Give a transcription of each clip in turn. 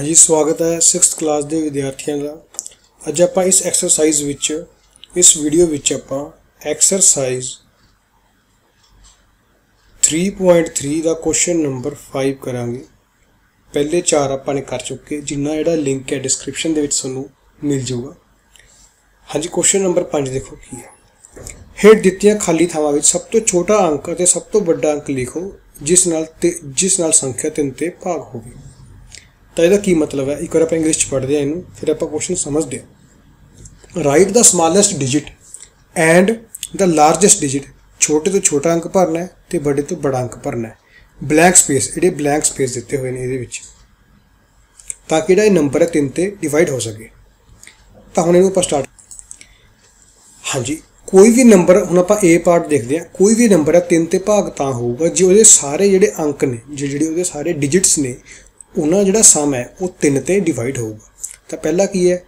ਹਾਂਜੀ, ਸਵਾਗਤ ਹੈ 6th ਕਲਾਸ ਦੇ ਵਿਦਿਆਰਥੀਆਂ ਦਾ। ਅੱਜ ਆਪਾਂ ਇਸ ਐਕਸਰਸਾਈਜ਼ ਵਿੱਚ, ਇਸ ਵੀਡੀਓ ਵਿੱਚ ਆਪਾਂ ਐਕਸਰਸਾਈਜ਼ 3.3 ਦਾ ਕੁਐਸਚਨ ਨੰਬਰ 5 ਕਰਾਂਗੇ। ਪਹਿਲੇ ਚਾਰ ਆਪਾਂ ਨੇ ਕਰ ਚੁੱਕੇ, ਜਿੰਨਾ ਜਿਹੜਾ ਲਿੰਕ ਹੈ ਡਿਸਕ੍ਰਿਪਸ਼ਨ ਦੇ ਵਿੱਚ ਤੁਹਾਨੂੰ ਮਿਲ ਜਾਊਗਾ। ਹਾਂਜੀ ਕੁਐਸਚਨ ਨੰਬਰ 5 ਦੇਖੋ ਕੀ ਹੈ। ਹੇਠ ਦਿੱਤੀਆਂ ਖਾਲੀ ਥਾਵਾਂ ਵਿੱਚ ਸਭ ਤੋਂ ਛੋਟਾ ਅੰਕ ਅਤੇ ਸਭ ਤੋਂ ਵੱਡਾ ਅੰਕ ਲਿਖੋ, ਜਿਸ ਨਾਲ ਤੇ, ਜਿਸ ਨਾਲ ਸੰਖਿਆ 3 ਤੇ ਭਾਗ ਹੋਵੇ ਤਾਂ ਇਹਦਾ ਕੀ ਮਤਲਬ ਹੈ? ਇੱਕ ਵਾਰ ਆਪਾਂ ਇੰਗਲਿਸ਼ ਚ ਪੜ੍ਹਦੇ ਆ ਇਹਨੂੰ, ਫਿਰ ਆਪਾਂ ਕੁਐਸਚਨ ਸਮਝਦੇ ਹਾਂ। ਰਾਈਟ ਦਾ ਸਮਾਲੈਸਟ ਡਿਜਿਟ ਐਂਡ ਦਾ ਲਾਰਜੈਸਟ ਡਿਜਿਟ ਛੋਟੇ ਤੋਂ ਛੋਟਾ ਅੰਕ ਭਰਨਾ ਹੈ ਤੇ ਵੱਡੇ ਤੋਂ ਵੱਡਾ ਅੰਕ ਭਰਨਾ ਹੈ। ਬਲੈਂਕ ਸਪੇਸ ਜਿਹੜੇ ਬਲੈਂਕ ਸਪੇਸ ਦਿੱਤੇ ਹੋਏ ਨੇ ਇਹਦੇ ਵਿੱਚ। ਤਾਂ ਕਿ ਜਿਹੜਾ ਇਹ ਨੰਬਰ ਹੈ? 3 ਤੇ ਡਿਵਾਈਡ ਹੋ ਸਕੇ। ਤਾਂ ਹੁਣ ਇਹਨੂੰ ਆਪਾਂ ਸਟਾਰਟ ਹਾਂਜੀ, ਕੋਈ ਵੀ ਨੰਬਰ ਹੁਣ ਆਪਾਂ A ਪਾਰਟ ਦੇਖਦੇ ਹਾਂ। ਕੋਈ ਵੀ ਨੰਬਰ ਹੈ 3 ਤੇ ਭਾਗ ਤਾਂ ਹੋਊਗਾ। ਜੇ ਉਹਦੇ ਸਾਰੇ ਜਿਹੜੇ ਅੰਕ ਨੇ, ਜੇ ਜਿਹੜੇ ਉਹਦੇ ਸਾਰੇ ਡਿਜਿਟਸ ਨੇ ਉਹਨਾਂ ਜਿਹੜਾ ਸਮ ਹੈ, ਉਹ 3 ਤੇ ਡਿਵਾਈਡ ਹੋਊਗਾ। ਤਾਂ ਪਹਿਲਾ ਕੀ ਹੈ?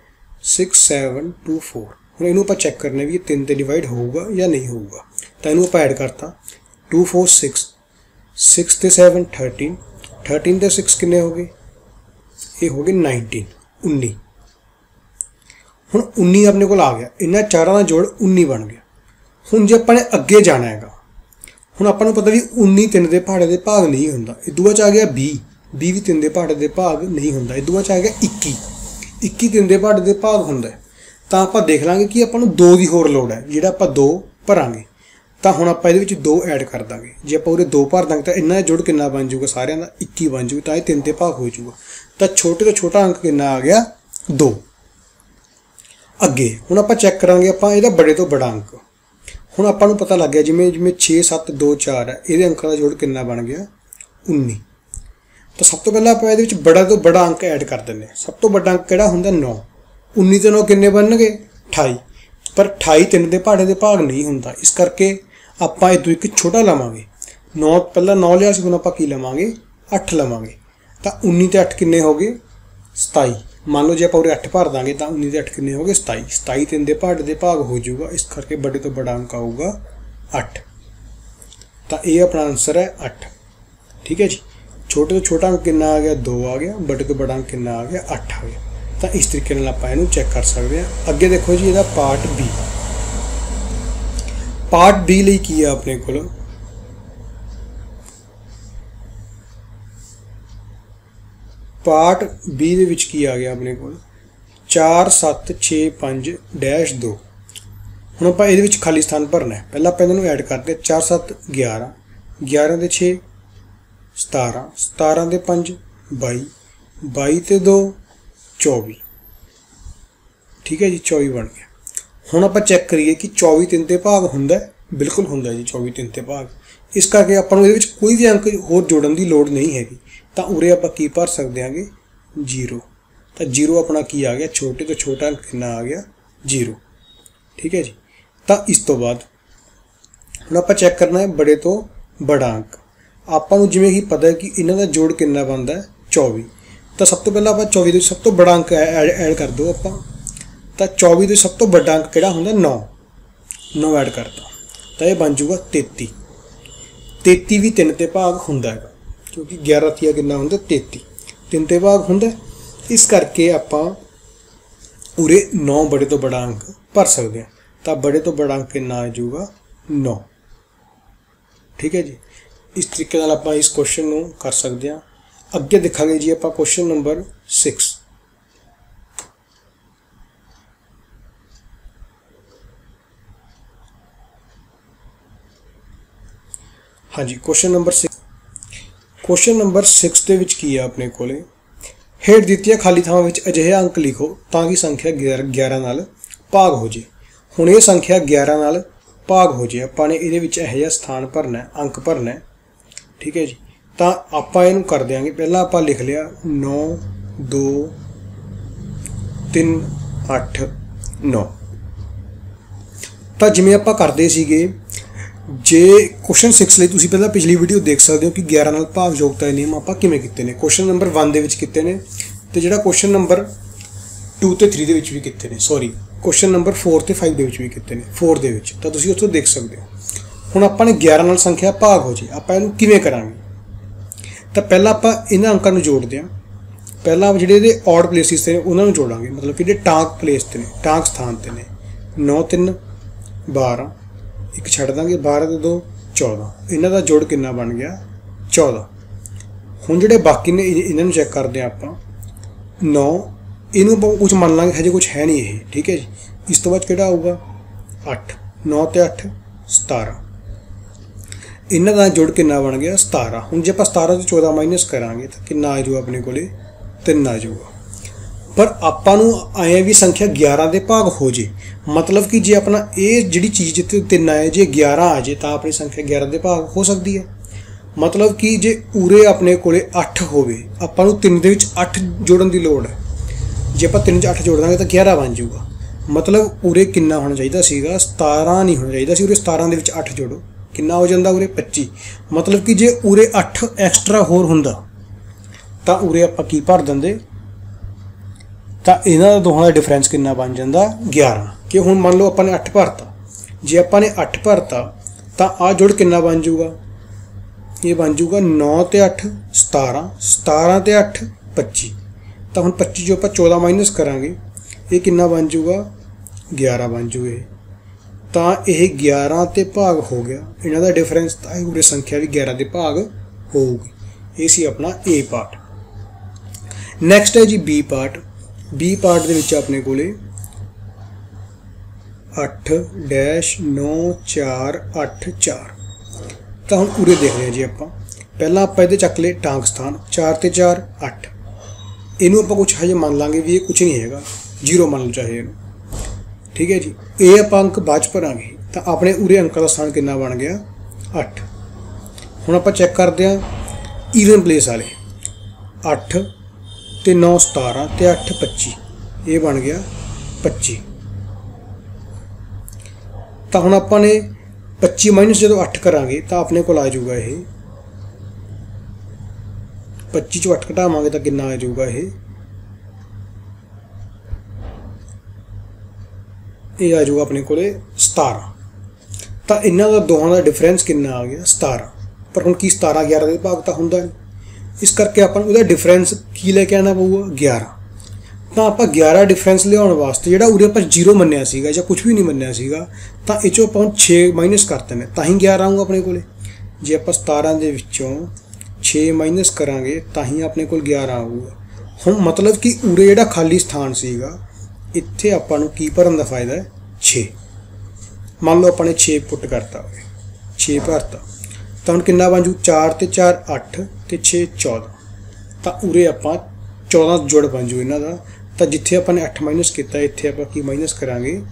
6724 ਹੁਣ ਇਹਨੂੰ ਆਪਾਂ ਚੈੱਕ ਕਰਨਾ ਵੀ ਇਹ 3 ਤੇ ਡਿਵਾਈਡ ਹੋਊਗਾ ਜਾਂ ਨਹੀਂ ਹੋਊਗਾ। ਤਾਂ ਇਹਨੂੰ ਆਪਾਂ ਐਡ ਕਰਤਾ। 246 6 ਤੇ 7 13 13 ਤੇ 6 ਕਿੰਨੇ ਹੋ ਗਏ? ਇਹ ਹੋ ਗਏ 19 19 ਹੁਣ 19 ਆਪਣੇ ਕੋਲ ਆ ਗਿਆ। ਇਹਨਾਂ ਚਾਰਾਂ ਦਾ ਜੋੜ 19 ਬਣ ਗਿਆ। ਹੁਣ ਜੇ ਆਪਾਂ ਨੇ ਅੱਗੇ ਜਾਣਾ ਹੈਗਾ, ਹੁਣ ਆਪਾਂ ਨੂੰ ਪਤਾ ਵੀ 19 ਤਿੰਨ ਦੇ ਪਹਾੜੇ ਦੇ ਭਾਗ ਨਹੀਂ ਹੁੰਦਾ। ਇਹ ਦੂਆ ਚ ਆ ਗਿਆ 20 20 ਵੀ ਤਿੰਨ ਦੇ ਪਹਾੜੇ ਦੇ ਭਾਗ ਨਹੀਂ ਹੁੰਦਾ। ਇਹ ਦੂਆ ਚ ਆਏਗਾ ਗਿਆ 21 21 ਤਿੰਨ ਦੇ ਪਹਾੜੇ ਦੇ ਭਾਗ ਹੁੰਦਾ ਤਾਂ ਆਪਾਂ ਦੇਖ ਲਾਂਗੇ ਕਿ ਆਪਾਂ ਨੂੰ 2 ਦੀ ਹੋਰ ਲੋੜ ਹੈ, ਜਿਹੜਾ ਆਪਾਂ 2 ਭਰਾਂਗੇ। ਤਾਂ ਹੁਣ ਆਪਾਂ ਇਹਦੇ ਵਿੱਚ 2 ਐਡ ਕਰ ਦਾਂਗੇ। ਜੇ ਆਪਾਂ ਉਹਦੇ 2 ਭਰ ਦਾਂਗੇ ਤਾਂ ਇਹਨਾਂ ਦਾ ਜੁੜ ਕਿੰਨਾ ਬਣ ਜਾਊਗਾ? ਸਾਰਿਆਂ ਦਾ 21 ਬਣ ਜਾਊਗਾ, ਤਾਂ ਇਹ ਤਿੰਨ ਤੇ ਭਾਗ ਹੋ ਜਾਊਗਾ। ਤਾਂ ਛੋਟੇ ਤੋਂ ਛੋਟਾ ਅੰਕ ਕਿੰਨਾ ਆ ਗਿਆ? 2 ਅੱਗੇ, ਹੁਣ ਆਪਾਂ ਚੈੱਕ ਕਰਾਂਗੇ ਆਪਾਂ ਇਹਦਾ ਬੜੇ ਤੋਂ ਬੜਾ ਅੰਕ। ਹੁਣ ਆਪਾਂ ਨੂੰ ਪਤਾ ਲੱਗ ਗਿਆ ਜਿਵੇਂ ਜਿਵੇਂ 6 7 2 4 ਹੈ, ਇਹਦੇ ਅੰਕਾਂ ਦਾ ਜੋੜ ਕਿੰਨਾ ਬਣ ਗਿਆ? 19 ਤਾਂ ਸਭ ਤੋਂ ਪਹਿਲਾਂ ਆਪਾਂ ਇਹਦੇ ਵਿੱਚ ਬੜਾ ਤੋਂ ਬੜਾ ਅੰਕ ਐਡ ਕਰ ਦਿੰਦੇ ਹਾਂ। ਸਭ ਤੋਂ ਵੱਡਾ ਅੰਕ ਕਿਹੜਾ ਹੁੰਦਾ? 9 19 ਤੇ 9 ਕਿੰਨੇ ਬਣਨਗੇ? 28 ਪਰ 28 ਤਿੰਨ ਦੇ ਪਹਾੜੇ ਦੇ ਭਾਗ ਨਹੀਂ ਹੁੰਦਾ। ਇਸ ਕਰਕੇ ਆਪਾਂ ਇਹ ਤੋਂ ਇੱਕ ਛੋਟਾ ਲਵਾਂਗੇ। 9 ਪਹਿਲਾਂ 9 ਲਿਆ ਸੀ, ਹੁਣ ਆਪਾਂ ਕੀ ਲਵਾਂਗੇ? 8 ਲਵਾਂਗੇ। ਤਾਂ 19 ਤੇ 8 ਕਿੰਨੇ ਹੋ ਗਏ? 27 ਮੰਨ ਲਓ ਜੇ ਆਪਾਂ ਉਰੇ 8 ਭਰ ਦਾਂਗੇ, ਤਾਂ 19 ਦੇ 8 ਕਿੰਨੇ ਹੋ ਗਏ? 27 27 ਤਿੰਨ ਦੇ ਪਹਾੜੇ ਦੇ ਭਾਗ ਹੋ ਜਾਊਗਾ। ਇਸ ਕਰਕੇ ਵੱਡੇ ਤੋਂ ਵੱਡਾ ਅੰਕ ਆਊਗਾ 8 ਤਾਂ ਇਹ ਆਪਣਾ ਆਨਸਰ ਹੈ 8 ਠੀਕ ਹੈ ਜੀ? ਛੋਟੇ ਤੋਂ ਛੋਟਾ ਅੰਕ ਕਿੰਨਾ ਆ ਗਿਆ? 2 ਆ ਗਿਆ। ਵੱਡੇ ਤੋਂ ਵੱਡਾ ਅੰਕ ਕਿੰਨਾ ਆ ਗਿਆ? 8 ਆ ਗਿਆ। ਤਾਂ ਇਸ ਤਰੀਕੇ ਨਾਲ ਆਪਾਂ ਇਹਨੂੰ ਚੈੱਕ ਕਰ ਸਕਦੇ ਹਾਂ। ਅੱਗੇ ਦੇਖੋ ਜੀ, ਇਹਦਾ ਪਾਰਟ B ਪਾਰਟ B ਲਈ ਕੀ ਆ ਆਪਣੇ ਕੋਲ? ਪਾਰਟ B ਦੇ ਵਿੱਚ ਕੀ ਆ ਗਿਆ ਆਪਣੇ ਕੋਲ? 4765 ਡੈਸ਼ 2 ਹੁਣ ਆਪਾਂ ਇਹਦੇ ਵਿੱਚ ਖਾਲੀ ਸਥਾਨ ਭਰਨਾ ਹੈ। ਪਹਿਲਾਂ ਆਪਾਂ ਇਹਨਾਂ ਨੂੰ ਐਡ ਕਰਦੇ 4 7 11 11 ਦੇ 6 17 17 ਦੇ 5 22 22 ਤੇ 2 24 ਠੀਕ ਹੈ ਜੀ 24 ਬਣ ਗਿਆ। ਹੁਣ ਆਪਾਂ ਚੈੱਕ ਕਰੀਏ ਕਿ 24 ਤਿੰਨ ਤੇ ਭਾਗ ਹੁੰਦਾ ਹੈ। ਬਿਲਕੁਲ ਹੁੰਦਾ ਜੀ 24 ਤਿੰਨ ਤੇ ਭਾਗ। ਇਸ ਕਰਕੇ ਆਪਾਂ ਨੂੰ ਇਹਦੇ ਵਿੱਚ ਕੋਈ ਵੀ ਅੰਕ ਹੋਰ ਜੋੜਨ ਦੀ ਲੋੜ ਨਹੀਂ ਹੈਗੀ। ਤਾਂ ਉਰੇ ਆਪਾਂ ਕੀ ਭਰ ਸਕਦੇ ਹਾਂਗੇ? 0 ਤਾਂ 0 ਆਪਣਾ ਕੀ ਆ ਗਿਆ? ਛੋਟੇ ਤੋਂ ਛੋਟਾ ਅੰਕ ਕਿੰਨਾ ਆ ਗਿਆ? 0 ਠੀਕ ਹੈ ਜੀ। ਤਾਂ ਇਸ ਤੋਂ ਬਾਅਦ ਹੁਣ ਆਪਾਂ ਚੈੱਕ ਕਰਨਾ ਹੈ ਬੜੇ ਤੋਂ ਬੜਾ ਅੰਕ। ਆਪਾਂ ਨੂੰ ਜਿਵੇਂ ਹੀ ਪਤਾ ਹੈ ਕਿ ਇਹਨਾਂ ਦਾ ਜੋੜ ਕਿੰਨਾ ਬਣਦਾ ਹੈ? 24 ਤਾਂ ਸਭ ਤੋਂ ਪਹਿਲਾਂ ਆਪਾਂ 24 ਦੇ ਸਭ ਤੋਂ ਬੜਾ ਅੰਕ ਐਡ ਕਰ ਦੋ ਆਪਾਂ। ਤਾਂ 24 ਦੇ ਸਭ ਤੋਂ ਵੱਡਾ ਅੰਕ ਕਿਹੜਾ ਹੁੰਦਾ? 9 9 ਐਡ ਕਰਤਾ ਤਾਂ ਇਹ ਬਣ ਜਾਊਗਾ 33 33 ਵੀ 3 ਤੇ ਭਾਗ ਹੁੰਦਾ ਹੈ ਕਿਉਂਕਿ 11 ਤੀਆ ਕਿੰਨਾ ਹੁੰਦਾ? 33 3 ਤੇ ਭਾਗ ਹੁੰਦਾ ਇਸ ਕਰਕੇ ਆਪਾਂ ਉਰੇ 9 ਬੜੇ ਤੋਂ ਬੜਾ ਅੰਕ ਭਰ ਸਕਦੇ ਹਾਂ। ਤਾਂ ਬੜੇ ਤੋਂ ਬੜਾ ਅੰਕ ਕਿੰਨਾ ਆ ਜਾਊਗਾ? 9 ਠੀਕ ਹੈ ਜੀ? ਇਸ ਤਰੀਕੇ ਨਾਲ ਆਪਾਂ ਇਸ ਕੁਐਸਚਨ ਨੂੰ ਕਰ ਸਕਦੇ ਹਾਂ। ਅੱਗੇ ਦੇਖਾਂਗੇ ਜੀ ਆਪਾਂ ਕੁਐਸਚਨ ਨੰਬਰ 6 ਹਾਂਜੀ ਕੁਐਸਚਨ ਨੰਬਰ 6 ਕੁਐਸਚਨ ਨੰਬਰ 6 ਦੇ ਵਿੱਚ ਕੀ ਹੈ ਆਪਣੇ ਕੋਲੇ? ਹੇਠ ਦਿੱਤੀਆਂ ਖਾਲੀ ਥਾਵਾਂ ਵਿੱਚ ਅਜਿਹਾ ਅੰਕ ਲਿਖੋ ਤਾਂ ਕਿ ਸੰਖਿਆ 11 ਨਾਲ ਭਾਗ ਹੋ ਜੇ। ਹੁਣ ਇਹ ਸੰਖਿਆ 11 ਨਾਲ ਭਾਗ ਹੋ ਜੇ। ਆਪਾਂ ਨੇ ਇਹਦੇ ਵਿੱਚ ਇਹੋ ਜਿਹਾ ਸਥਾਨ ਭਰਨਾ ਅੰਕ ਭਰਨਾ ਠੀਕ ਹੈ ਜੀ। ਤਾਂ ਆਪਾਂ ਇਹਨੂੰ ਕਰ ਦਿਆਂਗੇ। ਪਹਿਲਾਂ ਆਪਾਂ ਲਿਖ ਲਿਆ 9 2 3 8 9 ਤਾਂ ਜਿਵੇਂ ਆਪਾਂ ਕਰਦੇ ਸੀਗੇ, ਜੇ ਕੁਐਸਚਨ 6 ਲਈ ਤੁਸੀਂ ਪਹਿਲਾਂ ਪਿਛਲੀ ਵੀਡੀਓ ਦੇਖ ਸਕਦੇ ਹੋ ਕਿ 11 ਨਾਲ ਭਾਗ ਯੋਗਤਾ ਦੇ ਨਿਯਮ ਆਪਾਂ ਕਿਵੇਂ ਕੀਤੇ ਨੇ। ਕੁਐਸਚਨ ਨੰਬਰ 1 ਦੇ ਵਿੱਚ ਕੀਤੇ ਨੇ ਤੇ ਜਿਹੜਾ ਕੁਐਸਚਨ ਨੰਬਰ 2 ਤੇ 3 ਦੇ ਵਿੱਚ ਵੀ ਕੀਤੇ ਨੇ। ਸੌਰੀ ਕੁਐਸਚਨ ਨੰਬਰ 4 ਤੇ 5 ਦੇ ਵਿੱਚ ਵੀ ਕੀਤੇ ਨੇ। 4 ਦੇ ਵਿੱਚ। ਤਾਂ ਤੁਸੀਂ ਉੱਥੋਂ ਦੇਖ ਸਕਦੇ ਹੋ। ਹੁਣ ਆਪਾਂ ਨੇ 11 ਨਾਲ ਸੰਖਿਆ ਭਾਗ ਹੋ ਜੇ, ਆਪਾਂ ਇਹਨੂੰ ਕਿਵੇਂ ਕਰਾਂਗੇ? ਤਾਂ ਪਹਿਲਾਂ ਆਪਾਂ ਇਹਨਾਂ ਅੰਕਾਂ ਨੂੰ ਜੋੜਦੇ ਹਾਂ। ਪਹਿਲਾਂ ਜਿਹੜੇ ਇਹਦੇ ਔਡ ਪਲੇਸਿਸ ਤੇ ਨੇ, ਉਹਨਾਂ ਨੂੰ ਜੋੜਾਂਗੇ। ਮਤਲਬ ਕਿ ਜਿਹੜੇ ਟਾਂਕ ਪਲੇਸ ਤੇ ਨੇ, ਟਾਂਕ ਸਥਾਨ ਤੇ ਨੇ। 9 3 12 ਇੱਕ ਛੱਡ ਦਾਂਗੇ 12 ਤੇ 2 14 ਇਹਨਾਂ ਦਾ ਜੋੜ ਕਿੰਨਾ ਬਣ ਗਿਆ? 14 ਹੁਣ ਜਿਹੜੇ ਬਾਕੀ ਨੇ ਇਹਨਾਂ ਨੂੰ ਚੈੱਕ ਕਰਦੇ ਹਾਂ ਆਪਾਂ। 9 ਇਹਨੂੰ ਆਪਾਂ ਕੁਝ ਮੰਨ ਲਾਂਗੇ, ਹਜੇ ਕੁਝ ਹੈ ਨਹੀਂ ਇਹ, ਠੀਕ ਹੈ ਜੀ? ਇਸ ਤੋਂ ਬਾਅਦ ਕਿਹੜਾ ਆਊਗਾ? 8 9 ਤੇ 8 17 ਇਹਨਾਂ ਦਾ ਜੋੜ ਕਿੰਨਾ ਬਣ ਗਿਆ? 17 ਹੁਣ ਜੇ ਆਪਾਂ 17 ਤੋਂ 14 ਮਾਈਨਸ ਕਰਾਂਗੇ ਤਾਂ ਕਿੰਨਾ ਆ ਜਾਊਗਾ ਆਪਣੇ ਕੋਲੇ? 3 ਆ ਜਾਊਗਾ। ਪਰ ਆਪਾਂ ਨੂੰ ਆਏ ਵੀ ਸੰਖਿਆ 11 ਦੇ ਭਾਗ ਹੋ ਜੇ। ਮਤਲਬ ਕਿ ਜੇ ਆਪਣਾ ਇਹ ਜਿਹੜੀ ਚੀਜ਼ ਜਿੱਥੇ 3 ਆਏ, ਜੇ 11 ਆ ਜੇ ਤਾਂ ਆਪਣੀ ਸੰਖਿਆ 11 ਦੇ ਭਾਗ ਹੋ ਸਕਦੀ ਹੈ। ਮਤਲਬ ਕਿ ਜੇ ਉਰੇ ਆਪਣੇ ਕੋਲੇ 8 ਹੋਵੇ, ਆਪਾਂ ਨੂੰ 3 ਦੇ ਵਿੱਚ 8 ਜੋੜਨ ਦੀ ਲੋੜ ਹੈ। ਜੇ ਆਪਾਂ 3 ਚ 8 ਜੋੜ ਦਾਂਗੇ ਤਾਂ 11 ਬਣ ਜਾਊਗਾ। ਮਤਲਬ ਉਰੇ ਕਿੰਨਾ ਹੋਣਾ ਚਾਹੀਦਾ ਸੀਗਾ? 17 ਨਹੀਂ ਹੋਣਾ ਚਾਹੀਦਾ ਸੀ, ਉਰੇ 17 ਦੇ ਵਿੱਚ 8 ਜੋੜੋ। ਕਿੰਨਾ ਹੋ ਜਾਂਦਾ ਉਰੇ? 25 ਮਤਲਬ ਕਿ ਜੇ ਉਰੇ 8 ਐਕਸਟਰਾ ਹੋਰ ਹੁੰਦਾ, ਤਾਂ ਉਰੇ ਆਪਾਂ ਕੀ ਭਰ ਦਿੰਦੇ? ਤਾਂ ਇਹਨਾਂ ਦਾ ਦੋਹਾਂ ਦਾ ਡਿਫਰੈਂਸ ਕਿੰਨਾ ਬਣ ਜਾਂਦਾ? 11 ਕਿ ਹੁਣ ਮੰਨ ਲਓ ਆਪਾਂ ਨੇ 8 ਭਰਤਾ। ਜੇ ਆਪਾਂ ਨੇ 8 ਭਰਤਾ, ਤਾਂ ਆ ਜੋੜ ਕਿੰਨਾ ਬਣ ਜਾਊਗਾ? ਇਹ ਬਣ ਜਾਊਗਾ 9 ਤੇ 8 17 17 ਤੇ 8 25 ਤਾਂ ਹੁਣ 25 ਜੋ ਆਪਾਂ 14 ਮਾਈਨਸ ਕਰਾਂਗੇ, ਇਹ ਕਿੰਨਾ ਬਣ ਜਾਊਗਾ? 11 ਬਣ ਜੂਏ ਤਾਂ ਇਹ 11 ਤੇ ਭਾਗ ਹੋ ਗਿਆ। ਇਹਨਾਂ ਦਾ ਡਿਫਰੈਂਸ ਤਾਂ ਇਹ ਪੂਰੀ ਸੰਖਿਆ ਵੀ 11 ਦੇ ਭਾਗ ਹੋਊਗੀ। ਇਹ ਸੀ ਆਪਣਾ A ਪਾਰਟ ਨੈਕਸਟ ਹੈ ਜੀ B ਪਾਰਟ B ਪਾਰਟ ਦੇ ਵਿੱਚ ਆਪਣੇ ਕੋਲੇ 8 ਡੈਸ਼ 9 4 8 4 ਤਾਂ ਹੁਣ ਉਰੇ ਦੇਖਦੇ ਹਾਂ ਜੀ ਆਪਾਂ। ਪਹਿਲਾਂ ਆਪਾਂ ਇਹਦੇ ਚੱਕ ਲਏ ਟਾਂਕ ਸਥਾਨ 4 ਤੇ 4 8 ਇਹਨੂੰ ਆਪਾਂ ਕੁਝ ਹਜੇ ਮੰਨ ਲਾਂਗੇ ਵੀ ਇਹ ਕੁਝ ਨਹੀਂ ਹੈਗਾ। ਜ਼ੀਰੋ ਮੰਨ ਲਓ ਚਾਹੇ ਇਹਨੂੰ। ਠੀਕ ਹੈ ਜੀ। ਇਹ ਆਪਾਂ ਅੰਕ ਬਾਅਦ ਚ ਭਰਾਂਗੇ। ਤਾਂ ਆਪਣੇ ਉਰੇ ਅੰਕਾਂ ਦਾ ਸਥਾਨ ਕਿੰਨਾ ਬਣ ਗਿਆ? 8 ਹੁਣ ਆਪਾਂ ਚੈੱਕ ਕਰਦੇ ਹਾਂ ਈਵਨ ਪਲੇਸ ਵਾਲੇ। 8 ਤੇ 9 17 ਤੇ 8 25 ਇਹ ਬਣ ਗਿਆ 25 ਤਾਂ ਹੁਣ ਆਪਾਂ ਨੇ 25 ਮਾਈਨਸ ਜਦੋਂ 8 ਕਰਾਂਗੇ ਤਾਂ ਆਪਣੇ ਕੋਲ ਆ ਜਾਊਗਾ ਇਹ। 25 ਚੋਂ 8 ਘਟਾਵਾਂਗੇ ਤਾਂ ਕਿੰਨਾ ਆ ਜਾਊਗਾ ਇਹ? ਇਹ ਆ ਜਾਊਗਾ ਆਪਣੇ ਕੋਲੇ 17 ਤਾਂ ਇਹਨਾਂ ਦਾ ਦੋਹਾਂ ਦਾ ਡਿਫਰੈਂਸ ਕਿੰਨਾ ਆ ਗਿਆ? 17 ਪਰ ਹੁਣ ਕੀ 17 11 ਦੇ ਭਾਗ ਤਾਂ ਹੁੰਦਾ ਨਹੀਂ। ਇਸ ਕਰਕੇ ਆਪਾਂ ਨੂੰ ਉਹਦਾ ਡਿਫਰੈਂਸ ਕੀ ਲੈ ਕੇ ਆਣਾ ਪਊਗਾ? 11 ਤਾਂ ਆਪਾਂ 11 ਡਿਫਰੈਂਸ ਲਿਆਉਣ ਵਾਸਤੇ ਜਿਹੜਾ ਉਰੇ ਆਪਾਂ 0 ਮੰਨਿਆ ਸੀਗਾ ਜਾਂ ਕੁਝ ਵੀ ਨਹੀਂ ਮੰਨਿਆ ਸੀਗਾ, ਤਾਂ ਇਹ ਚੋਂ ਆਪਾਂ 6 ਮਾਈਨਸ ਕਰਤੇ ਨੇ ਤਾਂ ਹੀ 11 ਆਊਗਾ ਆਪਣੇ ਕੋਲੇ। ਜੇ ਆਪਾਂ 17 ਦੇ ਵਿੱਚੋਂ 6 ਮਾਈਨਸ ਕਰਾਂਗੇ, ਤਾਂ ਹੀ ਆਪਣੇ ਕੋਲ 11 ਆਊਗਾ। ਹੁਣ ਮਤਲਬ ਕਿ ਉਰੇ ਜਿਹੜਾ ਖਾਲੀ ਸਥਾਨ ਸੀਗਾ ਇੱਥੇ ਆਪਾਂ ਨੂੰ ਕੀ ਭਰਨ ਦਾ ਫਾਇਦਾ ਹੈ? 6 ਮੰਨ ਲਓ ਆਪਾਂ ਨੇ 6 ਪੁੱਟ ਕਰਤਾ ਹੋਵੇ। 6 ਭਰਤਾ। ਤਾਂ ਹੁਣ ਕਿੰਨਾ ਬਣ ਜੂ? 4 ਤੇ 4 8 ਤੇ 6 14 ਤਾਂ ਉਰੇ ਆਪਾਂ 14 ਜੋੜ ਬਣ ਜੂ ਇਹਨਾਂ ਦਾ। ਤਾਂ ਜਿੱਥੇ ਆਪਾਂ ਨੇ 8 ਮਾਈਨਸ ਕੀਤਾ, ਇੱਥੇ ਆਪਾਂ ਕੀ ਮਾਈਨਸ ਕਰਾਂਗੇ?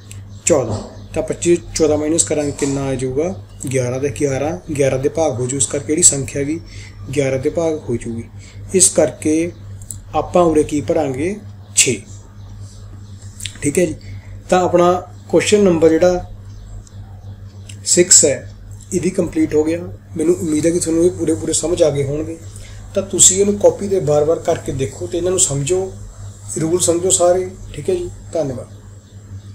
14 ਤਾਂ 25 14 ਮਾਈਨਸ ਕਰਾਂਗੇ, ਕਿੰਨਾ ਆ ਜਾਊਗਾ? 11 ਦੇ 11 11 ਦੇ ਭਾਗ ਹੋ ਜੂ, ਇਸ ਕਰਕੇ ਜਿਹੜੀ ਸੰਖਿਆ ਵੀ 11 ਦੇ ਭਾਗ ਹੋ ਜੂਗੀ। ਇਸ ਕਰਕੇ ਆਪਾਂ ਉਰੇ ਕੀ ਭਰਾਂਗੇ? ਠੀਕ ਹੈ ਜੀ? ਤਾਂ ਆਪਣਾ ਕੁਐਸਚਨ ਨੰਬਰ ਜਿਹੜਾ 6 ਹੈ, ਇਹਦੀ ਕੰਪਲੀਟ ਹੋ ਗਿਆ। ਮੈਨੂੰ ਉਮੀਦ ਹੈ ਕਿ ਤੁਹਾਨੂੰ ਇਹ ਪੂਰੇ ਪੂਰੇ ਸਮਝ ਆ ਗਏ ਹੋਣਗੇ। ਤਾਂ ਤੁਸੀਂ ਇਹਨੂੰ ਕਾਪੀ ਤੇ ਬਾਰ-ਬਾਰ ਕਰਕੇ ਦੇਖੋ ਤੇ ਇਹਨਾਂ ਨੂੰ ਸਮਝੋ। ਰੂਲ ਸਮਝੋ ਸਾਰੇ। ਠੀਕ ਹੈ ਜੀ? ਧੰਨਵਾਦ।